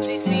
Please.